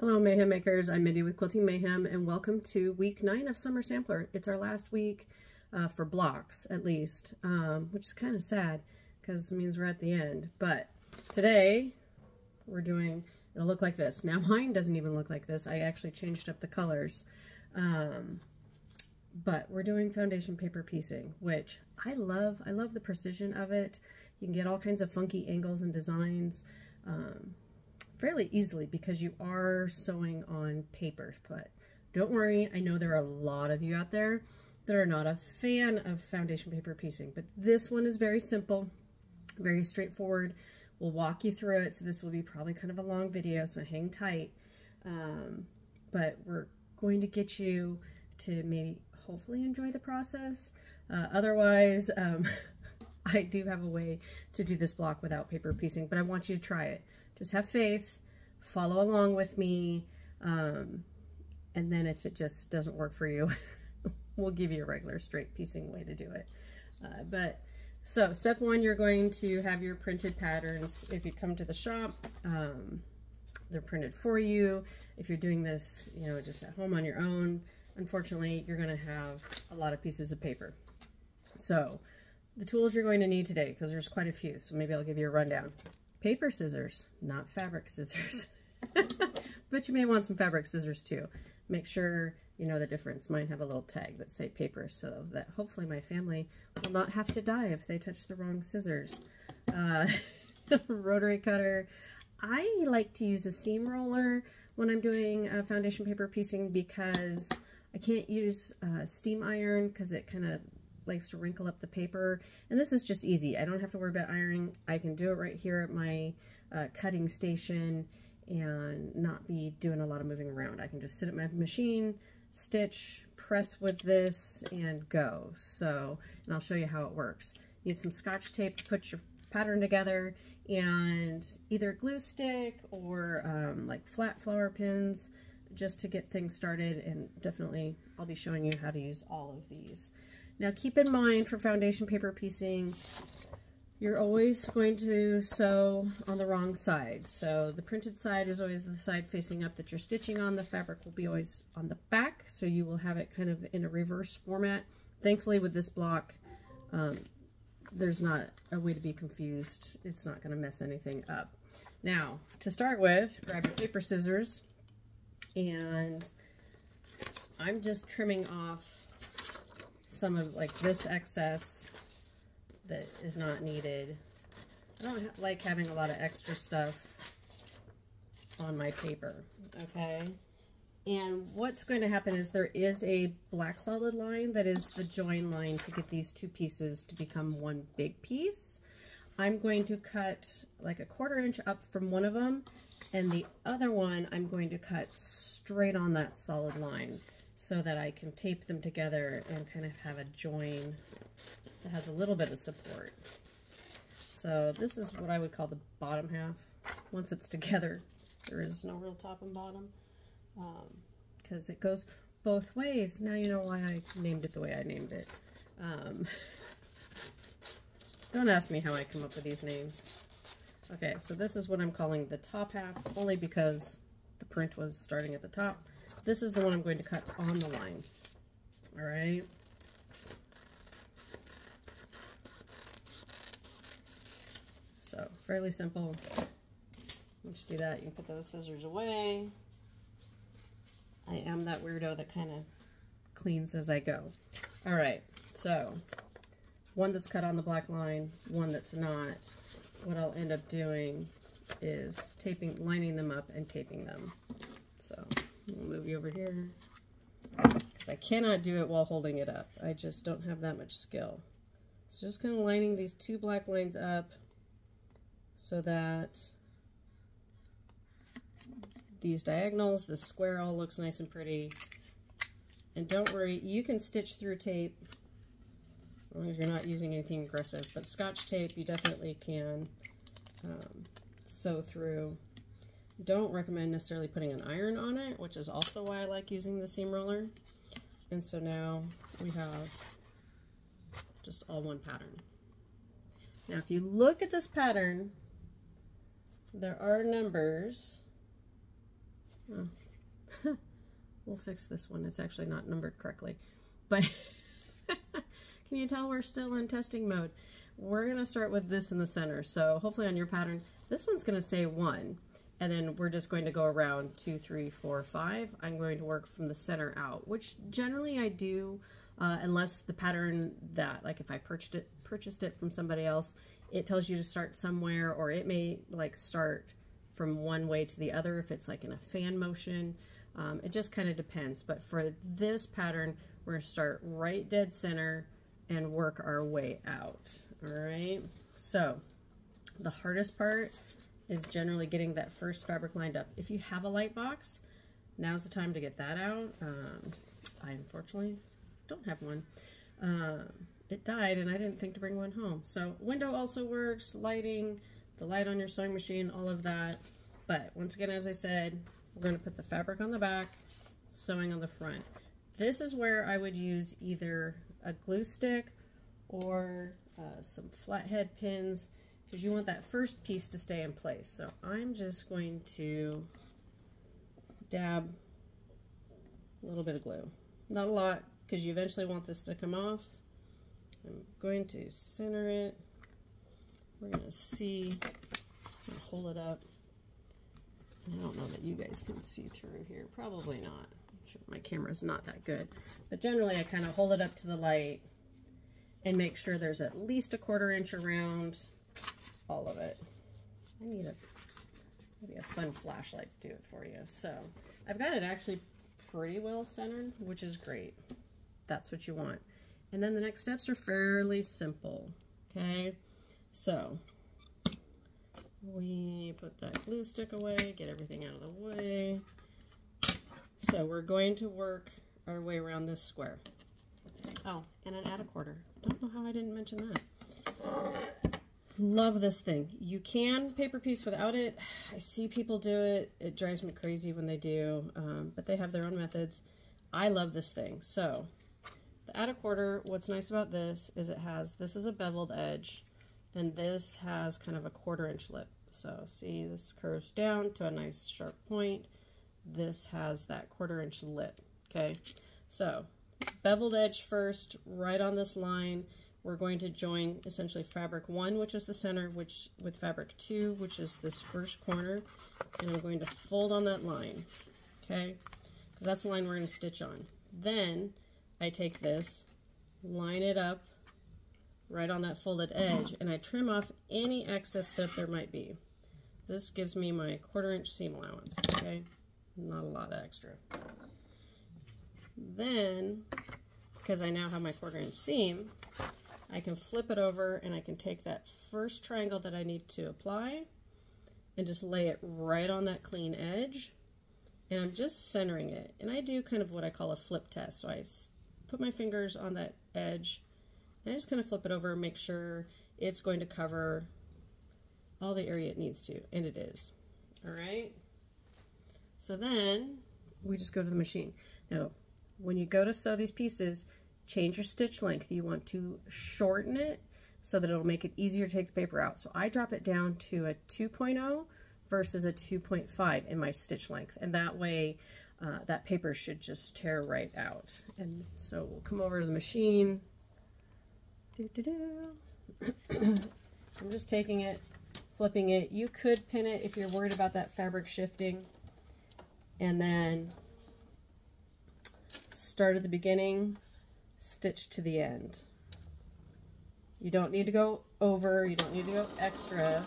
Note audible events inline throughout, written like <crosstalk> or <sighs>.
Hello Mayhem Makers, I'm Mindy with Quilting Mayhem and welcome to week 9 of Summer Sampler. It's our last week uh, for blocks at least, um, which is kind of sad because it means we're at the end. But today we're doing, it'll look like this. Now <laughs> mine doesn't even look like this. I actually changed up the colors. Um, but we're doing foundation paper piecing, which I love. I love the precision of it. You can get all kinds of funky angles and designs. Um, fairly easily because you are sewing on paper. But don't worry, I know there are a lot of you out there that are not a fan of foundation paper piecing, but this one is very simple, very straightforward. We'll walk you through it, so this will be probably kind of a long video, so hang tight. Um, but we're going to get you to maybe hopefully enjoy the process. Uh, otherwise, um, <laughs> <laughs> I do have a way to do this block without paper piecing, but I want you to try it. Just have faith, follow along with me, um, and then if it just doesn't work for you, <laughs> we'll give you a regular straight piecing way to do it. Uh, but so step one, you're going to have your printed patterns. If you come to the shop, um, they're printed for you. If you're doing this, you know, just at home on your own, unfortunately, you're going to have a lot of pieces of paper. So the tools you're going to need today, because there's quite a few, so maybe I'll give you a rundown paper scissors, not fabric scissors. <laughs> but you may want some fabric scissors too. Make sure you know the difference. Mine have a little tag that say paper so that hopefully my family will not have to die if they touch the wrong scissors. Uh, <laughs> rotary cutter. I like to use a seam roller when I'm doing uh, foundation paper piecing because I can't use uh, steam iron because it kind of likes to wrinkle up the paper. And this is just easy. I don't have to worry about ironing. I can do it right here at my uh, cutting station and not be doing a lot of moving around. I can just sit at my machine, stitch, press with this, and go. So, and I'll show you how it works. You need some scotch tape to put your pattern together and either glue stick or um, like flat flower pins just to get things started and definitely I'll be showing you how to use all of these. Now keep in mind for foundation paper piecing, you're always going to sew on the wrong side. So the printed side is always the side facing up that you're stitching on. The fabric will be always on the back, so you will have it kind of in a reverse format. Thankfully with this block, um, there's not a way to be confused. It's not going to mess anything up. Now, to start with, grab your paper scissors, and I'm just trimming off some of like this excess that is not needed. I don't ha like having a lot of extra stuff on my paper, okay? And what's going to happen is there is a black solid line that is the join line to get these two pieces to become one big piece. I'm going to cut like a quarter inch up from one of them and the other one I'm going to cut straight on that solid line so that I can tape them together and kind of have a join that has a little bit of support. So this is what I would call the bottom half. Once it's together, there is no real top and bottom because um, it goes both ways. Now you know why I named it the way I named it. Um, <laughs> don't ask me how I come up with these names. Okay, so this is what I'm calling the top half, only because the print was starting at the top. This is the one I'm going to cut on the line. All right. So fairly simple. Once you do that, you can put those scissors away. I am that weirdo that kind of cleans as I go. All right, so one that's cut on the black line, one that's not. What I'll end up doing is taping, lining them up and taping them. So We'll move you over here. Because I cannot do it while holding it up. I just don't have that much skill. So just kind of lining these two black lines up so that these diagonals, the square all looks nice and pretty. And don't worry, you can stitch through tape as long as you're not using anything aggressive. But scotch tape, you definitely can um, sew through. Don't recommend necessarily putting an iron on it, which is also why I like using the seam roller. And so now we have just all one pattern. Now if you look at this pattern, there are numbers Oh. <laughs> we'll fix this one. It's actually not numbered correctly. But <laughs> can you tell we're still in testing mode? We're going to start with this in the center. So hopefully on your pattern, this one's going to say 1. And then we're just going to go around two, three, four, five. I'm going to work from the center out, which generally I do uh, unless the pattern that, like if I purchased it, purchased it from somebody else, it tells you to start somewhere or it may like start from one way to the other if it's like in a fan motion. Um, it just kind of depends. But for this pattern, we're to start right dead center and work our way out. All right. So the hardest part is generally getting that first fabric lined up. If you have a light box, now's the time to get that out. Um, I unfortunately don't have one. Uh, it died and I didn't think to bring one home. So window also works, lighting, the light on your sewing machine, all of that. But once again, as I said, we're going to put the fabric on the back, sewing on the front. This is where I would use either a glue stick or uh, some flathead pins because you want that first piece to stay in place. So I'm just going to dab a little bit of glue. Not a lot because you eventually want this to come off. I'm going to center it. We're going to see, hold it up. I don't know that you guys can see through here. Probably not. Sure my camera's not that good. But generally I kind of hold it up to the light and make sure there's at least a quarter inch around all of it. I need a maybe a fun flashlight to do it for you. So I've got it actually pretty well centered, which is great. That's what you want. And then the next steps are fairly simple, okay? So we put that glue stick away, get everything out of the way. So we're going to work our way around this square. Oh, and an add a quarter. I don't know how I didn't mention that. Love this thing. You can paper piece without it. <sighs> I see people do it. It drives me crazy when they do, um, but they have their own methods. I love this thing. So the add a quarter, what's nice about this is it has, this is a beveled edge, and this has kind of a quarter inch lip. So see, this curves down to a nice sharp point. This has that quarter inch lip, okay? So beveled edge first, right on this line, we're going to join essentially fabric one, which is the center, which with fabric two, which is this first corner, and I'm going to fold on that line, okay? Because that's the line we're going to stitch on. Then I take this, line it up right on that folded edge, and I trim off any excess that there might be. This gives me my quarter inch seam allowance, okay? Not a lot of extra. Then, because I now have my quarter inch seam, I can flip it over and I can take that first triangle that I need to apply and just lay it right on that clean edge. And I'm just centering it. And I do kind of what I call a flip test. So I put my fingers on that edge and I just kind of flip it over and make sure it's going to cover all the area it needs to. And it is. All right. So then we just go to the machine. Now, when you go to sew these pieces, change your stitch length. You want to shorten it so that it'll make it easier to take the paper out. So I drop it down to a 2.0 versus a 2.5 in my stitch length. And that way uh, that paper should just tear right out. And so we'll come over to the machine. <coughs> I'm just taking it, flipping it. You could pin it if you're worried about that fabric shifting. And then start at the beginning, stitch to the end. You don't need to go over, you don't need to go extra.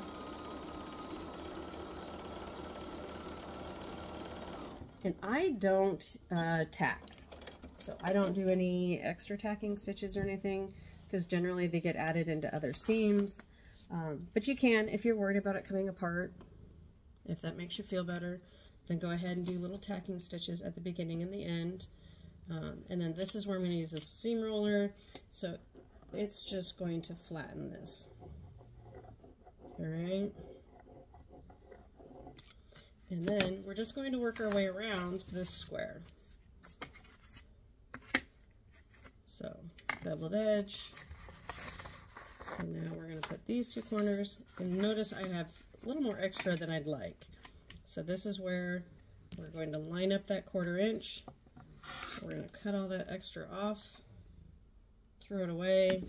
And I don't uh, tack. So I don't do any extra tacking stitches or anything because generally they get added into other seams. Um, but you can if you're worried about it coming apart. If that makes you feel better, then go ahead and do little tacking stitches at the beginning and the end. Um, and then this is where I'm going to use a seam roller. So it's just going to flatten this. All right. And then we're just going to work our way around this square. So beveled edge. So now we're going to put these two corners. And notice I have a little more extra than I'd like. So this is where we're going to line up that quarter inch. We're going to cut all that extra off, throw it away,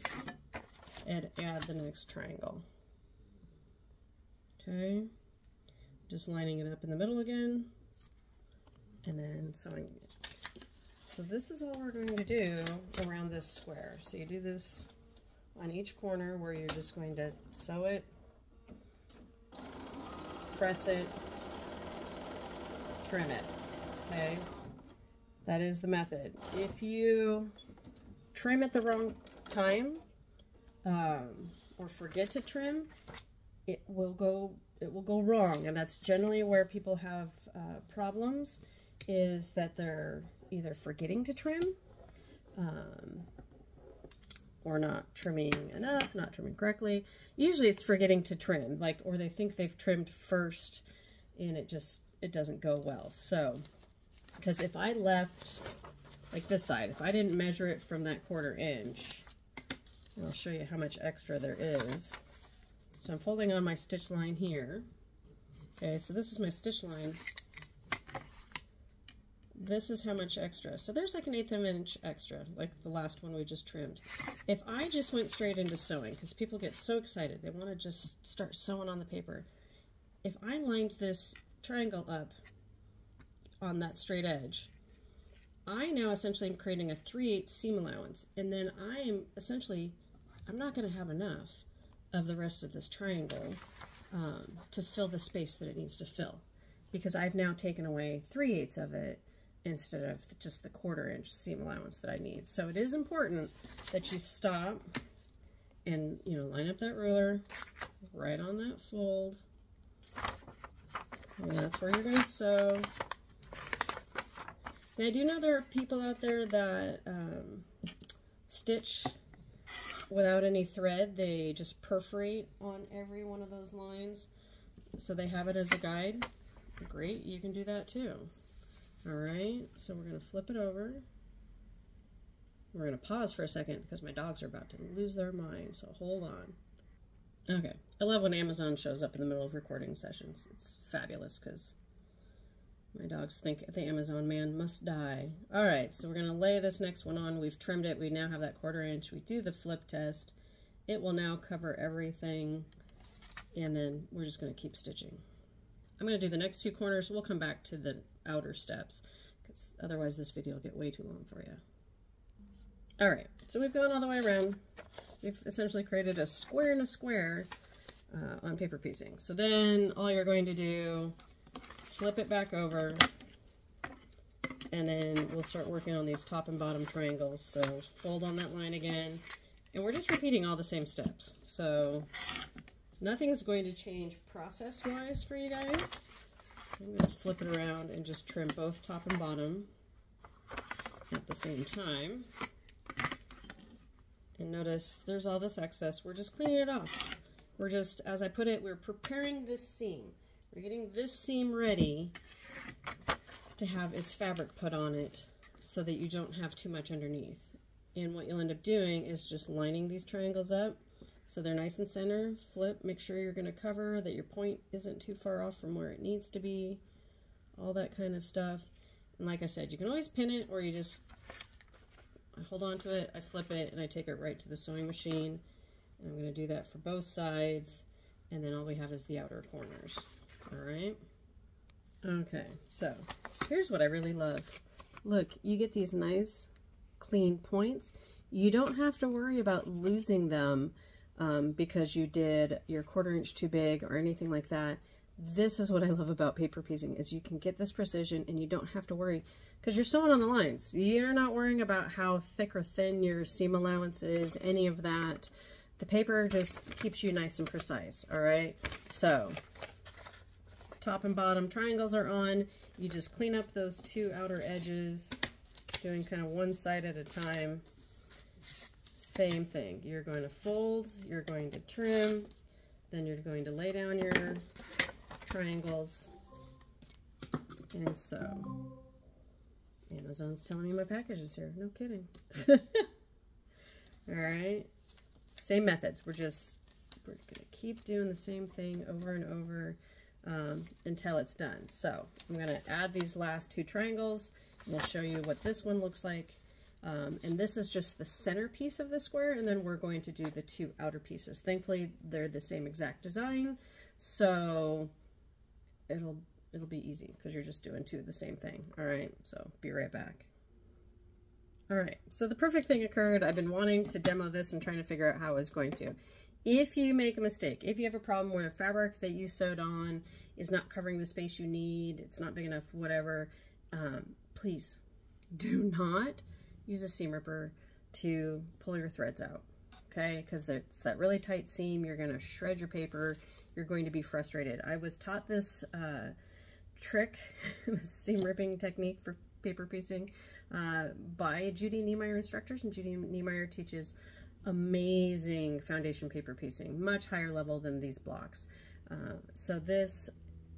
and add the next triangle. Okay, just lining it up in the middle again, and then sewing it. So this is all we're going to do around this square. So you do this on each corner where you're just going to sew it, press it, trim it, okay? That is the method. If you trim at the wrong time um, or forget to trim, it will go it will go wrong, and that's generally where people have uh, problems. Is that they're either forgetting to trim, um, or not trimming enough, not trimming correctly. Usually, it's forgetting to trim, like or they think they've trimmed first, and it just it doesn't go well. So, because if I left like this side, if I didn't measure it from that quarter inch, I'll show you how much extra there is. So I'm folding on my stitch line here. Okay, so this is my stitch line. This is how much extra. So there's like an eighth of an inch extra, like the last one we just trimmed. If I just went straight into sewing, because people get so excited, they want to just start sewing on the paper. If I lined this triangle up on that straight edge, I now essentially am creating a 3 8 seam allowance, and then I am essentially, I'm not going to have enough of the rest of this triangle um, to fill the space that it needs to fill because I've now taken away 3 eighths of it instead of just the quarter inch seam allowance that I need. So it is important that you stop and, you know, line up that ruler right on that fold. And that's where you're going to sew. Now I do know there are people out there that um, stitch without any thread. They just perforate on every one of those lines. So they have it as a guide. Great, you can do that too. All right, so we're gonna flip it over. We're gonna pause for a second because my dogs are about to lose their mind, so hold on. Okay, I love when Amazon shows up in the middle of recording sessions. It's fabulous because my dogs think the Amazon man must die. All right, so we're going to lay this next one on. We've trimmed it. We now have that quarter inch. We do the flip test. It will now cover everything, and then we're just going to keep stitching. I'm going to do the next two corners. We'll come back to the outer steps, because otherwise this video will get way too long for you. All right, so we've gone all the way around. We've essentially created a square and a square uh, on paper piecing. So then all you're going to do flip it back over, and then we'll start working on these top and bottom triangles. So fold on that line again, and we're just repeating all the same steps. So nothing's going to change process-wise for you guys. I'm going to flip it around and just trim both top and bottom at the same time. And notice there's all this excess. We're just cleaning it off. We're just, as I put it, we're preparing this seam. We're getting this seam ready to have its fabric put on it so that you don't have too much underneath. And what you'll end up doing is just lining these triangles up so they're nice and center. Flip, make sure you're going to cover, that your point isn't too far off from where it needs to be, all that kind of stuff. And like I said, you can always pin it or you just I hold on to it, I flip it, and I take it right to the sewing machine. And I'm going to do that for both sides, and then all we have is the outer corners. All right. Okay, so here's what I really love. Look, you get these nice clean points. You don't have to worry about losing them um, because you did your quarter inch too big or anything like that. This is what I love about paper piecing is you can get this precision and you don't have to worry because you're sewing on the lines. You're not worrying about how thick or thin your seam allowance is, any of that. The paper just keeps you nice and precise, all right? So top and bottom triangles are on. You just clean up those two outer edges, doing kind of one side at a time. Same thing. You're going to fold, you're going to trim, then you're going to lay down your triangles and sew. Amazon's telling me my package is here. No kidding. <laughs> All right. Same methods. We're just, we're going to keep doing the same thing over and over. Um, until it's done. So I'm going to add these last two triangles we'll show you what this one looks like. Um, and this is just the center piece of the square, and then we're going to do the two outer pieces. Thankfully, they're the same exact design, so it'll it'll be easy because you're just doing two of the same thing. All right, so be right back. All right, so the perfect thing occurred. I've been wanting to demo this and trying to figure out how I was going to. If you make a mistake, if you have a problem where a fabric that you sewed on is not covering the space you need, it's not big enough, whatever, um, please <laughs> do not use a seam ripper to pull your threads out, okay? Because it's that really tight seam, you're gonna shred your paper, you're going to be frustrated. I was taught this uh, trick, <laughs> seam ripping technique for paper piecing uh, by Judy Niemeyer instructors, and Judy Niemeyer teaches amazing foundation paper piecing, much higher level than these blocks. Uh, so this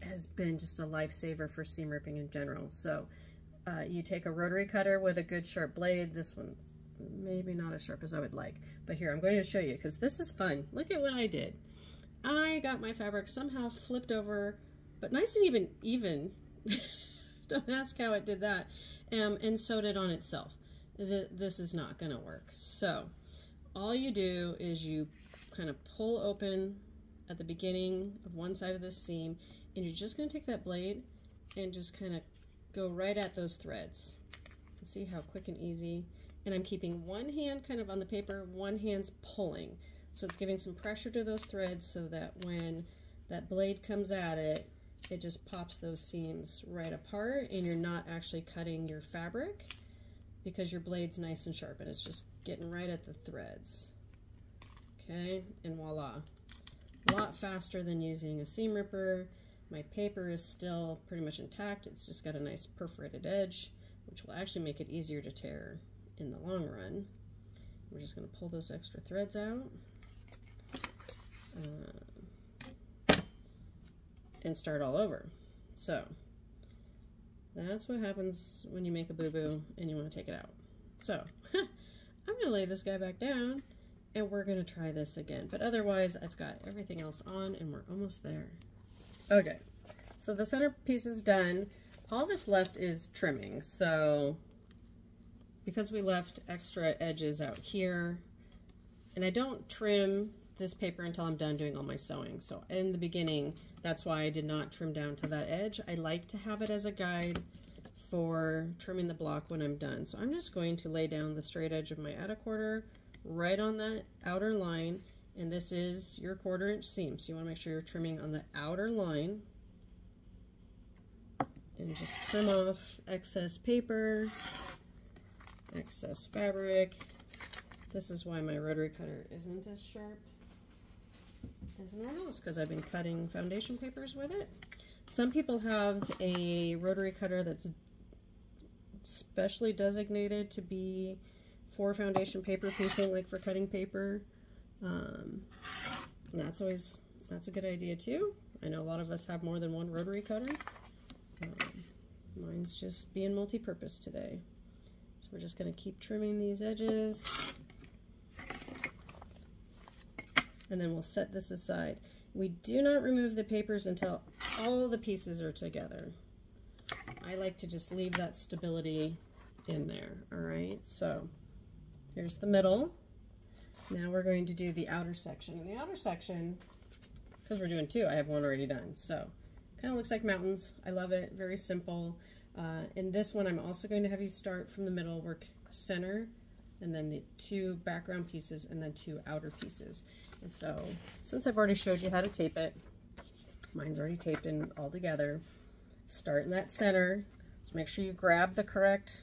has been just a lifesaver for seam ripping in general. So uh, you take a rotary cutter with a good sharp blade. This one's maybe not as sharp as I would like, but here I'm going to show you because this is fun. Look at what I did. I got my fabric somehow flipped over, but nice and even, even. <laughs> Don't ask how it did that. Um, and sewed it on itself. This is not going to work. So all you do is you kind of pull open at the beginning of one side of the seam and you're just going to take that blade and just kind of go right at those threads. See how quick and easy. And I'm keeping one hand kind of on the paper, one hand's pulling. So it's giving some pressure to those threads so that when that blade comes at it, it just pops those seams right apart and you're not actually cutting your fabric because your blade's nice and sharp and it's just getting right at the threads. Okay, and voila. A lot faster than using a seam ripper. My paper is still pretty much intact. It's just got a nice perforated edge, which will actually make it easier to tear in the long run. We're just going to pull those extra threads out. Uh, and start all over. So, that's what happens when you make a boo-boo and you want to take it out. So, <laughs> I'm going to lay this guy back down and we're going to try this again. But otherwise, I've got everything else on and we're almost there. Okay, so the centerpiece is done. All that's left is trimming. So because we left extra edges out here, and I don't trim this paper until I'm done doing all my sewing. So in the beginning, that's why I did not trim down to that edge. I like to have it as a guide for trimming the block when I'm done. So I'm just going to lay down the straight edge of my a quarter right on that outer line and this is your quarter inch seam. So you want to make sure you're trimming on the outer line. And just trim off excess paper excess fabric. This is why my rotary cutter isn't as sharp as normal it's because I've been cutting foundation papers with it. Some people have a rotary cutter that's specially designated to be for foundation paper piecing like for cutting paper um, that's always, that's a good idea too. I know a lot of us have more than one rotary cutter. Um, mine's just being multi-purpose today. So we're just going to keep trimming these edges. And then we'll set this aside. We do not remove the papers until all the pieces are together. I like to just leave that stability in there, all right? So here's the middle. Now we're going to do the outer section. In the outer section, because we're doing two, I have one already done. So kind of looks like mountains. I love it. Very simple. Uh, in this one, I'm also going to have you start from the middle, work center, and then the two background pieces, and then two outer pieces. And so, since I've already showed you how to tape it, mine's already taped in all together. Start in that center. Just make sure you grab the correct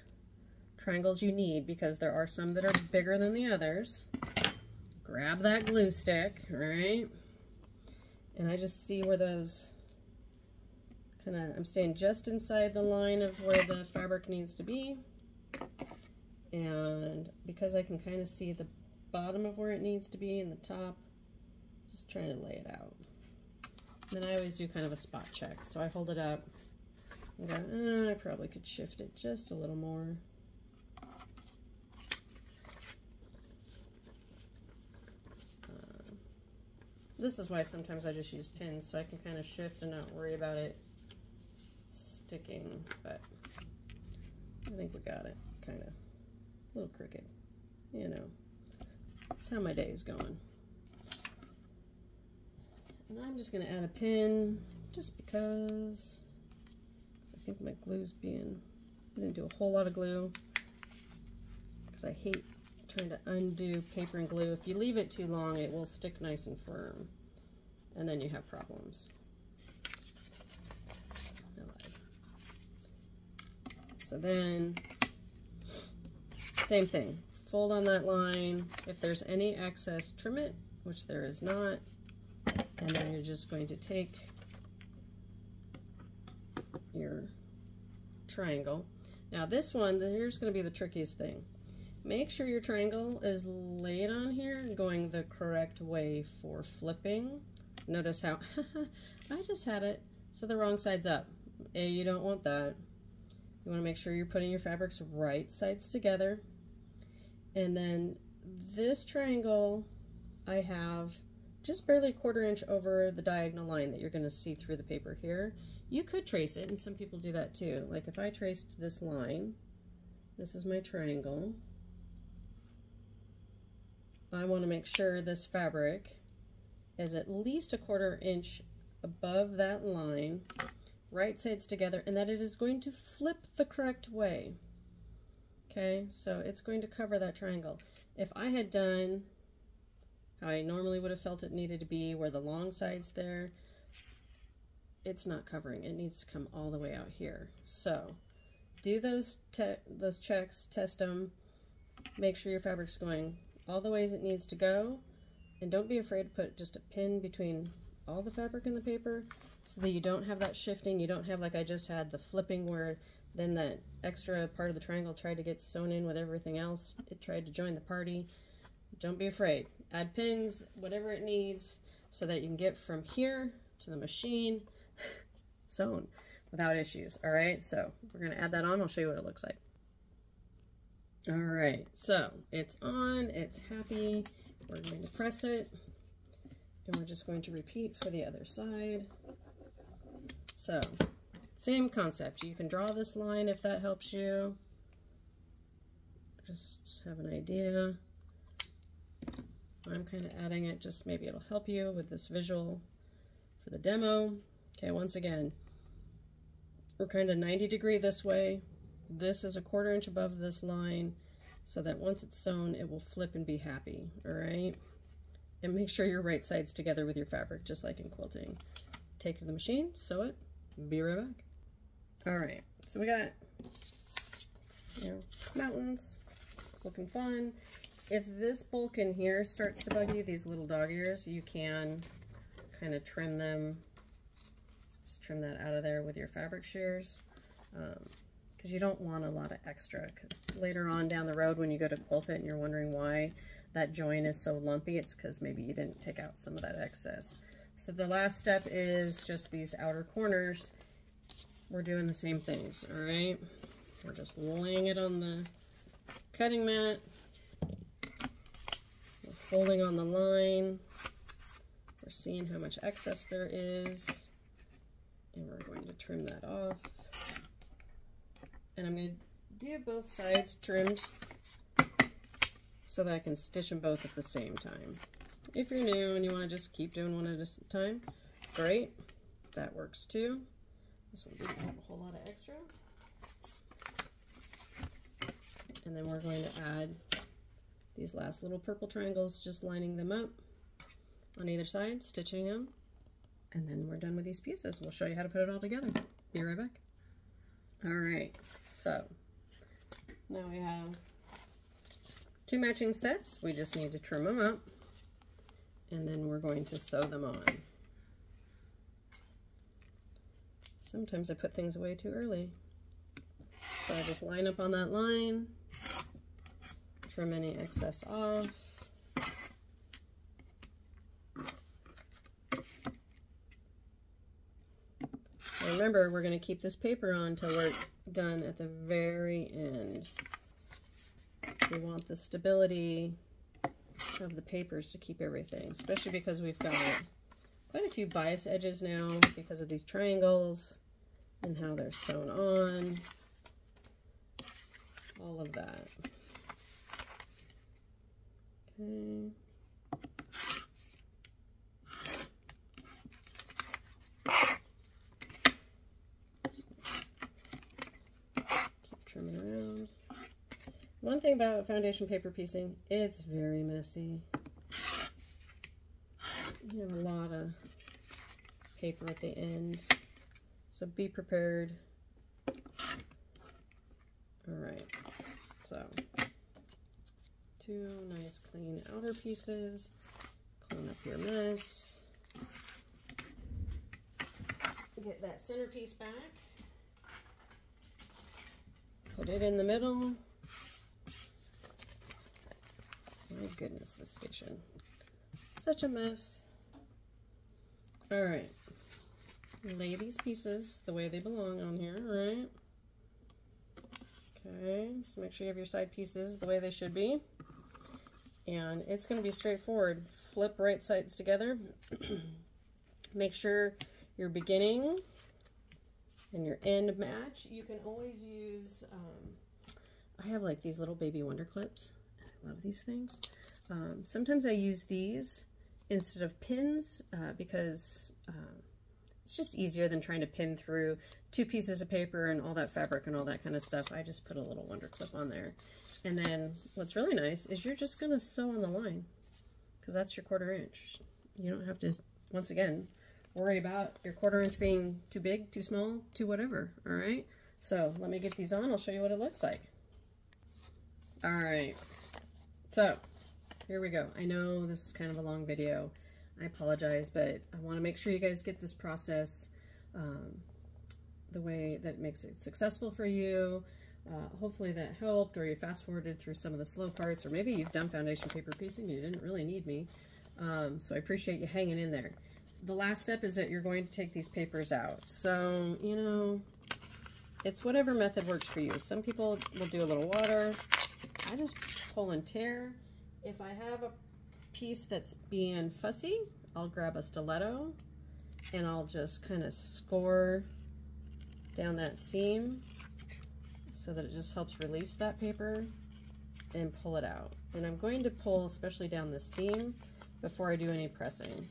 triangles you need because there are some that are bigger than the others grab that glue stick, right? And I just see where those kind of, I'm staying just inside the line of where the fabric needs to be. And because I can kind of see the bottom of where it needs to be and the top, just trying to lay it out. And then I always do kind of a spot check. So I hold it up go, oh, uh, I probably could shift it just a little more. Uh, this is why sometimes I just use pins so I can kind of shift and not worry about it sticking, but I think we got it, kind of. A little crooked, you know. That's how my day is going. And I'm just going to add a pin just because I think my glue's being, I didn't do a whole lot of glue because I hate trying to undo paper and glue. If you leave it too long, it will stick nice and firm and then you have problems. So then, same thing, fold on that line. If there's any excess, trim it, which there is not. And then you're just going to take your triangle. Now this one, here's going to be the trickiest thing. Make sure your triangle is laid on here going the correct way for flipping. Notice how <laughs> I just had it so the wrong side's up. A, you don't want that. You want to make sure you're putting your fabrics right sides together. And then this triangle, I have just barely a quarter inch over the diagonal line that you're going to see through the paper here. You could trace it, and some people do that too. Like if I traced this line, this is my triangle. I want to make sure this fabric is at least a quarter inch above that line right sides together and that it is going to flip the correct way. Okay, so it's going to cover that triangle. If I had done how I normally would have felt it needed to be, where the long side's there, it's not covering. It needs to come all the way out here. So do those, those checks, test them, make sure your fabric's going all the ways it needs to go, and don't be afraid to put just a pin between all the fabric and the paper so that you don't have that shifting. You don't have like I just had the flipping where then that extra part of the triangle tried to get sewn in with everything else. It tried to join the party. Don't be afraid. Add pins, whatever it needs, so that you can get from here to the machine sewn without issues. All right, so we're gonna add that on. I'll show you what it looks like. All right, so it's on, it's happy. We're going to press it. And we're just going to repeat for the other side. So, same concept. You can draw this line if that helps you. Just have an idea. I'm kind of adding it, just maybe it'll help you with this visual for the demo. Okay, once again, we're kind of 90 degree this way. This is a quarter inch above this line so that once it's sewn, it will flip and be happy, all right? And make sure your right side's together with your fabric, just like in quilting. Take to the machine, sew it, be right back. All right, so we got, you know, mountains. It's looking fun. If this bulk in here starts to bug you, these little dog ears, you can kind of trim them. Just trim that out of there with your fabric shears. Um, because you don't want a lot of extra. Later on down the road when you go to quilt it and you're wondering why that joint is so lumpy, it's because maybe you didn't take out some of that excess. So the last step is just these outer corners. We're doing the same things, all right? We're just laying it on the cutting mat. We're folding on the line. We're seeing how much excess there is. And we're going to trim that off. And I'm going to do both sides trimmed so that I can stitch them both at the same time. If you're new and you want to just keep doing one at a time, great. That works too. This one didn't have a whole lot of extra. And then we're going to add these last little purple triangles, just lining them up on either side, stitching them. And then we're done with these pieces. We'll show you how to put it all together. Be right back. All right, so now we have two matching sets. We just need to trim them up and then we're going to sew them on. Sometimes I put things away too early. So I just line up on that line, trim any excess off. Remember, we're going to keep this paper on until we're done at the very end. We want the stability of the papers to keep everything, especially because we've got quite a few bias edges now because of these triangles and how they're sewn on. All of that. Okay. Trimming around. One thing about foundation paper piecing, it's very messy. You have a lot of paper at the end, so be prepared. All right, so two nice clean outer pieces, clean up your mess. Get that centerpiece back. Put it in the middle. My goodness, this station. Such a mess. All right. Lay these pieces the way they belong on here, right? Okay, so make sure you have your side pieces the way they should be. And it's going to be straightforward. Flip right sides together. <clears throat> make sure your beginning and your end match. You can always use, um, I have like these little baby wonder clips I love these things. Um, sometimes I use these instead of pins uh, because uh, it's just easier than trying to pin through two pieces of paper and all that fabric and all that kind of stuff. I just put a little wonder clip on there. And then what's really nice is you're just going to sew on the line because that's your quarter inch. You don't have to, once again, worry about your quarter inch being too big, too small, too whatever, all right? So let me get these on. I'll show you what it looks like. All right. So here we go. I know this is kind of a long video. I apologize, but I want to make sure you guys get this process um, the way that makes it successful for you. Uh, hopefully that helped or you fast forwarded through some of the slow parts or maybe you've done foundation paper piecing you didn't really need me. Um, so I appreciate you hanging in there. The last step is that you're going to take these papers out. So, you know, it's whatever method works for you. Some people will do a little water. I just pull and tear. If I have a piece that's being fussy, I'll grab a stiletto and I'll just kind of score down that seam so that it just helps release that paper and pull it out. And I'm going to pull especially down the seam before I do any pressing.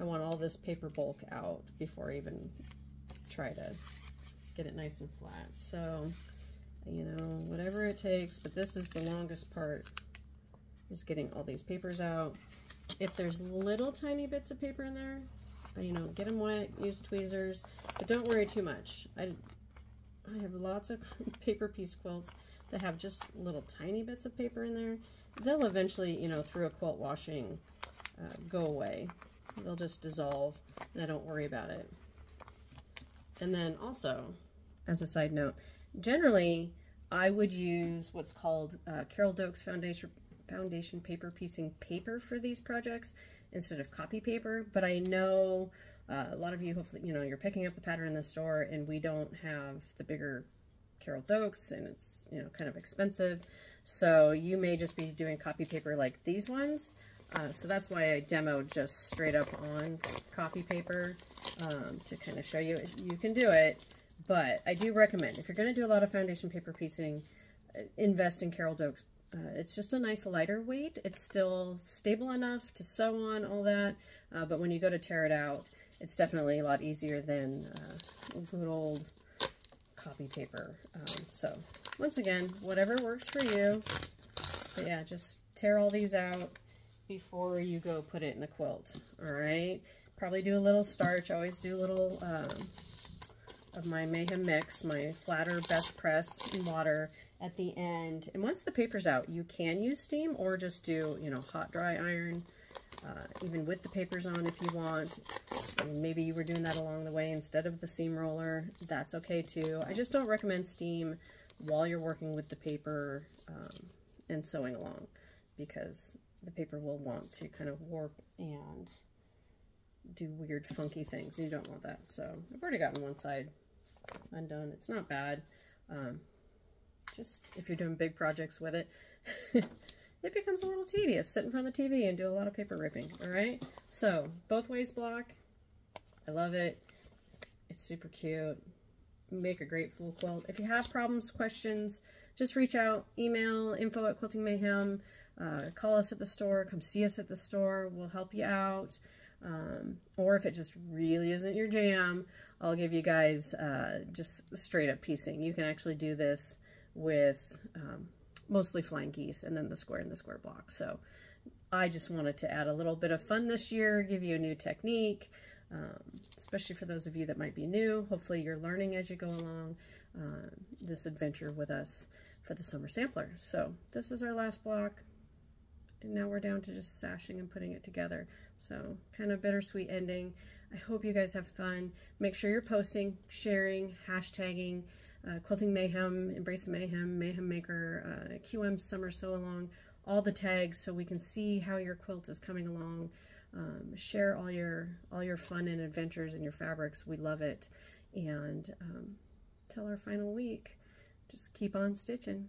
I want all this paper bulk out before I even try to get it nice and flat. So you know, whatever it takes, but this is the longest part, is getting all these papers out. If there's little tiny bits of paper in there, you know, get them wet, use tweezers, but don't worry too much. I, I have lots of <laughs> paper piece quilts that have just little tiny bits of paper in there. They'll eventually, you know, through a quilt washing, uh, go away. They'll just dissolve, and I don't worry about it. And then also, as a side note, Generally, I would use what's called uh, Carol Doak's Foundation foundation paper piecing paper for these projects instead of copy paper, but I know uh, a lot of you, hopefully, you know, you're picking up the pattern in the store and we don't have the bigger Carol Doak's and it's, you know, kind of expensive. So you may just be doing copy paper like these ones. Uh, so that's why I demoed just straight up on copy paper um, to kind of show you you can do it. But I do recommend, if you're going to do a lot of foundation paper piecing, uh, invest in Carol Doak's. Uh, it's just a nice lighter weight. It's still stable enough to sew on, all that. Uh, but when you go to tear it out, it's definitely a lot easier than uh, good old copy paper. Um, so once again, whatever works for you. But yeah, just tear all these out before you go put it in the quilt. All right. Probably do a little starch. Always do a little um, of my Mayhem mix, my flatter best press and water at the end. And once the paper's out, you can use steam or just do, you know, hot dry iron, uh, even with the papers on if you want. And maybe you were doing that along the way instead of the seam roller. That's okay too. I just don't recommend steam while you're working with the paper um, and sewing along because the paper will want to kind of warp and do weird funky things. You don't want that. So I've already gotten one side undone. It's not bad. Um, just if you're doing big projects with it, <laughs> it becomes a little tedious. Sit in front of the TV and do a lot of paper ripping, all right? So, both ways block. I love it. It's super cute. Make a great full quilt. If you have problems, questions, just reach out. Email info at Quilting Mayhem. Uh, call us at the store. Come see us at the store. We'll help you out. Um, or if it just really isn't your jam, I'll give you guys uh, just straight up piecing. You can actually do this with um, mostly flying geese and then the square and the square block. So I just wanted to add a little bit of fun this year, give you a new technique, um, especially for those of you that might be new. Hopefully you're learning as you go along uh, this adventure with us for the summer sampler. So this is our last block. And now we're down to just sashing and putting it together. So kind of bittersweet ending. I hope you guys have fun. Make sure you're posting, sharing, hashtagging, uh, Quilting Mayhem, Embrace the Mayhem, Mayhem Maker, uh, QM Summer Sew Along, all the tags so we can see how your quilt is coming along. Um, share all your all your fun and adventures and your fabrics. We love it. And um, till our final week, just keep on stitching.